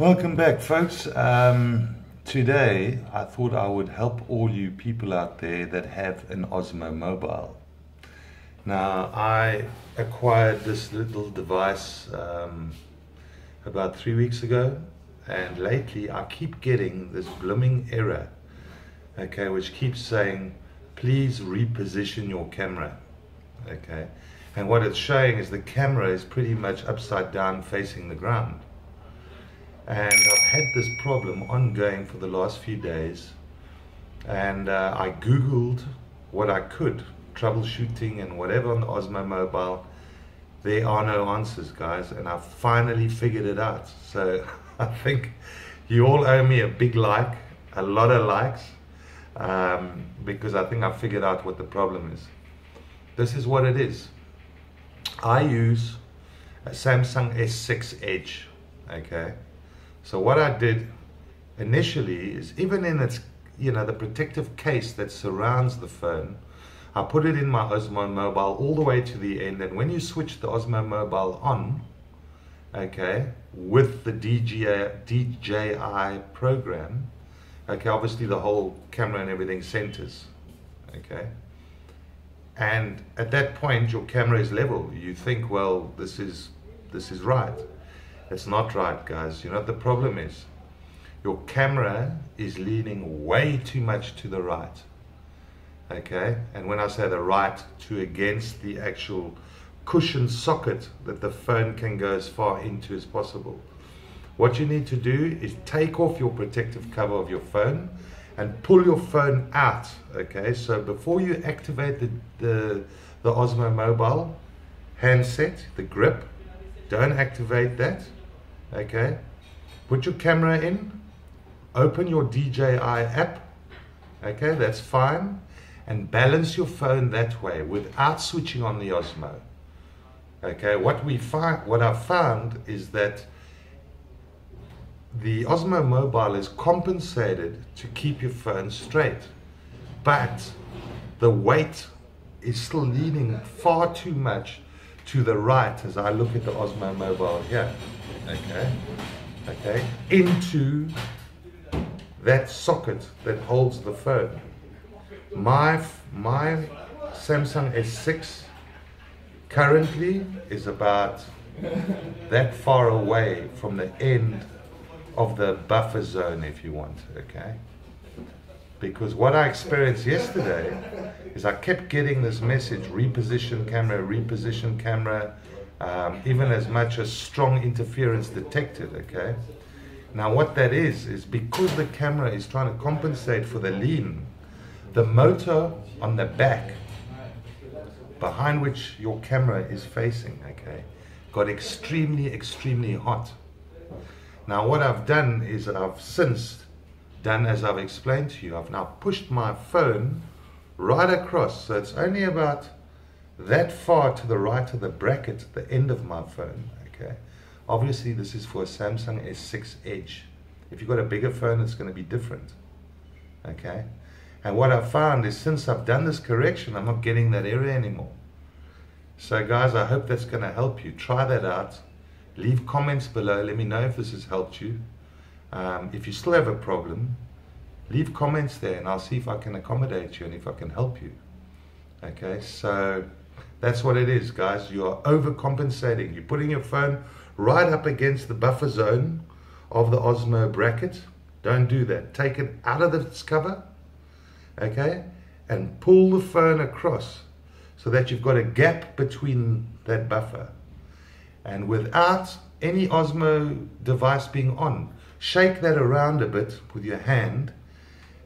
Welcome back, folks. Um, today, I thought I would help all you people out there that have an Osmo mobile. Now, I acquired this little device um, about three weeks ago, and lately I keep getting this blooming error, okay, which keeps saying, please reposition your camera, okay. And what it's showing is the camera is pretty much upside down facing the ground. And I've had this problem ongoing for the last few days. And uh, I Googled what I could, troubleshooting and whatever on the Osmo Mobile. There are no answers, guys. And I finally figured it out. So I think you all owe me a big like, a lot of likes, um, because I think I figured out what the problem is. This is what it is. I use a Samsung S6 Edge, okay? So what I did initially is even in its, you know, the protective case that surrounds the phone, I put it in my Osmo Mobile all the way to the end. And when you switch the Osmo Mobile on, okay, with the DJI, DJI program, okay, obviously the whole camera and everything centers, okay. And at that point, your camera is level. You think, well, this is this is right. It's not right, guys. You know what the problem is? Your camera is leaning way too much to the right. Okay? And when I say the right, to against the actual cushion socket that the phone can go as far into as possible. What you need to do is take off your protective cover of your phone and pull your phone out. Okay, so before you activate the, the, the Osmo Mobile handset, the grip, don't activate that okay. Put your camera in. Open your DJI app. Okay that's fine. And balance your phone that way without switching on the Osmo. Okay what we find what I've found is that the Osmo Mobile is compensated to keep your phone straight. But the weight is still leaning far too much to the right as I look at the Osmo Mobile here okay, okay, into that socket that holds the phone. My, my Samsung S6 currently is about that far away from the end of the buffer zone if you want, okay? Because what I experienced yesterday is I kept getting this message, reposition camera, reposition camera, um, even as much as strong interference detected, okay? Now what that is, is because the camera is trying to compensate for the lean, the motor on the back, behind which your camera is facing, okay, got extremely, extremely hot. Now what I've done is I've since done as I've explained to you, I've now pushed my phone right across, so it's only about that far to the right of the bracket the end of my phone, okay? Obviously, this is for a Samsung S6 Edge. If you've got a bigger phone, it's going to be different, okay? And what I've found is since I've done this correction, I'm not getting that error anymore. So guys, I hope that's going to help you. Try that out. Leave comments below. Let me know if this has helped you. Um, if you still have a problem, leave comments there and I'll see if I can accommodate you and if I can help you. Okay, so that's what it is, guys. You are overcompensating. You're putting your phone right up against the buffer zone of the Osmo bracket. Don't do that. Take it out of its cover, okay, and pull the phone across so that you've got a gap between that buffer. And without any Osmo device being on, shake that around a bit with your hand.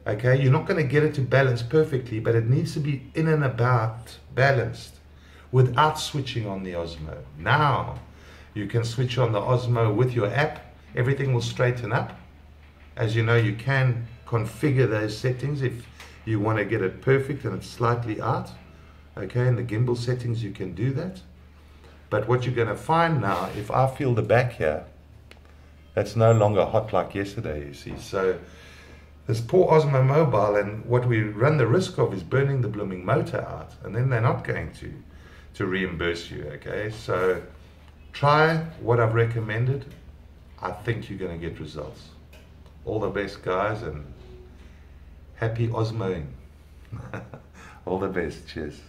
Okay, you're not going to get it to balance perfectly, but it needs to be in and about balanced without switching on the Osmo. Now you can switch on the Osmo with your app. Everything will straighten up. As you know, you can configure those settings if you want to get it perfect and it's slightly out. Okay, in the gimbal settings you can do that. But what you're going to find now, if I feel the back here, that's no longer hot like yesterday, you see. So this poor Osmo Mobile, and what we run the risk of is burning the blooming motor out, and then they're not going to to reimburse you. Okay, so try what I've recommended. I think you're going to get results. All the best, guys, and happy osmoing. All the best. Cheers.